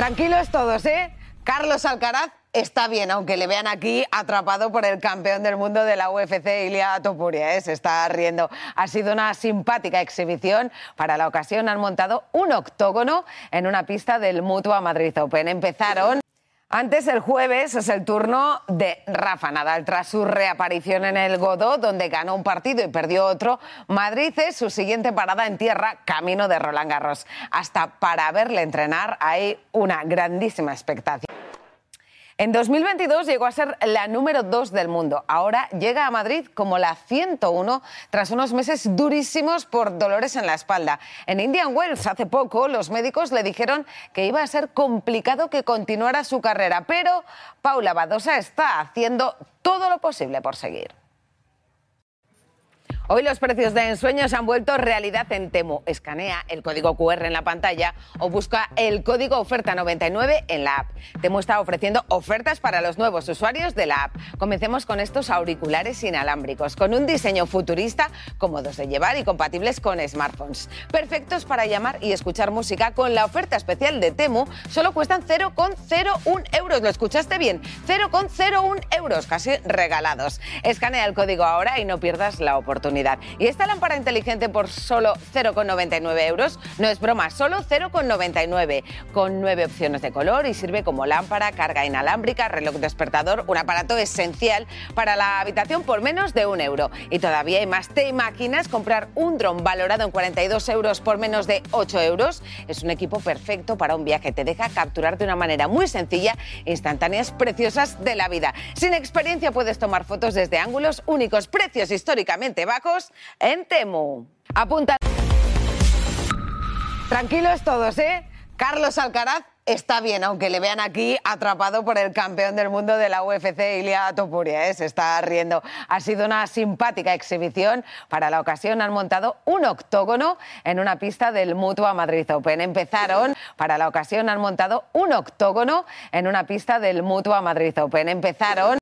Tranquilos todos, ¿eh? Carlos Alcaraz está bien, aunque le vean aquí atrapado por el campeón del mundo de la UFC, Ilia Topuria. ¿eh? Se está riendo. Ha sido una simpática exhibición. Para la ocasión han montado un octógono en una pista del Mutua Madrid Open. Empezaron antes, el jueves, es el turno de Rafa Nadal. Tras su reaparición en el Godó, donde ganó un partido y perdió otro, Madrid es su siguiente parada en tierra, camino de Roland Garros. Hasta para verle entrenar hay una grandísima expectación. En 2022 llegó a ser la número 2 del mundo. Ahora llega a Madrid como la 101 tras unos meses durísimos por dolores en la espalda. En Indian Wells hace poco los médicos le dijeron que iba a ser complicado que continuara su carrera, pero Paula Badosa está haciendo todo lo posible por seguir. Hoy los precios de ensueño se han vuelto realidad en Temo. Escanea el código QR en la pantalla o busca el código oferta 99 en la app. Temo está ofreciendo ofertas para los nuevos usuarios de la app. Comencemos con estos auriculares inalámbricos, con un diseño futurista, cómodos de llevar y compatibles con smartphones. Perfectos para llamar y escuchar música con la oferta especial de Temu. Solo cuestan 0,01 euros. ¿Lo escuchaste bien? 0,01 euros, casi regalados. Escanea el código ahora y no pierdas la oportunidad. Y esta lámpara inteligente por solo 0,99 euros no es broma, solo 0,99 con nueve opciones de color y sirve como lámpara, carga inalámbrica, reloj despertador, un aparato esencial para la habitación por menos de un euro. Y todavía hay más. ¿Te imaginas comprar un dron valorado en 42 euros por menos de 8 euros? Es un equipo perfecto para un viaje. Te deja capturar de una manera muy sencilla instantáneas preciosas de la vida. Sin experiencia puedes tomar fotos desde ángulos únicos, precios históricamente en Temu. Apunta. Tranquilos todos, ¿eh? Carlos Alcaraz está bien, aunque le vean aquí atrapado por el campeón del mundo de la UFC, Ilia Topuria. ¿eh? Se está riendo. Ha sido una simpática exhibición. Para la ocasión han montado un octógono en una pista del Mutua Madrid Open. Empezaron, para la ocasión han montado un octógono en una pista del Mutua Madrid Open. Empezaron